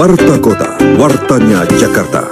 Warta Kota, Wartanya Jakarta.